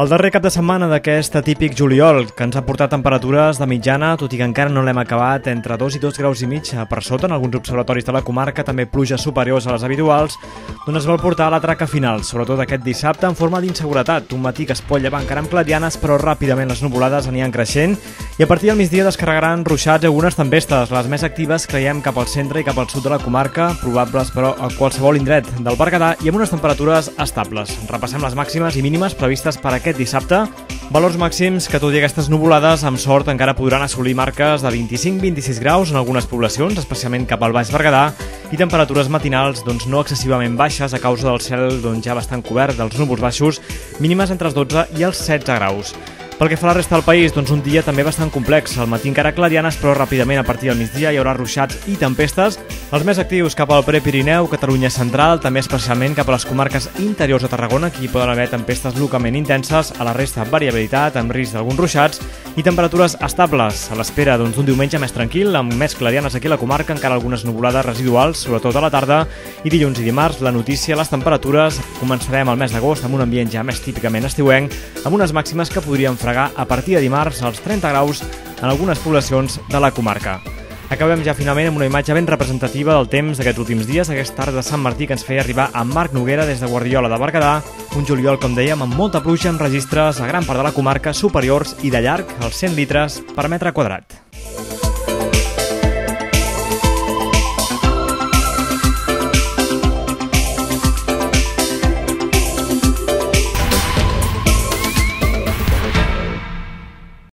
El darrer cap de setmana d'aquest típic juliol, que ens ha portat temperatures de mitjana, tot i que encara no l'hem acabat, entre 2 i 2 graus i mig per sota en alguns observatoris de la comarca, també pluges superiors a les habituals, doncs es vol portar a la traca final, sobretot aquest dissabte, en forma d'inseguretat. Un matí que es pot llevar encara amb clarianes, però ràpidament les nuvolades aniran creixent i a partir del migdia descarregaran ruixats i algunes tempestes, les més actives creiem cap al centre i cap al sud de la comarca, probables però a qualsevol indret del Berguedà i amb unes temperatures estables. Repassem les màximes i mínimes previstes per aquest dissabte, valors màxims que tot i aquestes nuvolades amb sort encara podran assolir marques de 25-26 graus en algunes poblacions, especialment cap al Baix Berguedà, i temperatures matinals doncs, no excessivament baixes a causa del cel doncs, ja bastant cobert dels núvols baixos, mínimes entre els 12 i els 16 graus. Pel que fa a la resta del país, doncs un dia també bastant complex. Al matí encara clarianes, però ràpidament a partir del migdia hi haurà ruixats i tempestes. Els més actius cap al Prepirineu, Catalunya central, també especialment cap a les comarques interiors de Tarragona, aquí poden haver tempestes localment intenses, a la resta variabilitat, amb risc d'alguns ruixats, i temperatures estables, a l'espera doncs, d'un diumenge més tranquil, amb més clarianes aquí a la comarca, encara algunes nuvolades residuals, sobretot a la tarda, i dilluns i dimarts la notícia, les temperatures, començarem el mes d'agost amb un ambient ja més típicament estiuenc, amb unes màximes que podrien fregar a partir de dimarts als 30 graus en algunes poblacions de la comarca. Acabem ja finalment amb una imatge ben representativa del temps d'aquests últims dies, aquest tarda de Sant Martí que ens feia arribar a Marc Noguera des de Guardiola de Berguedà, un juliol, com dèiem, amb molta pluja amb registres a gran part de la comarca superiors i de llarg als 100 litres per metre quadrat.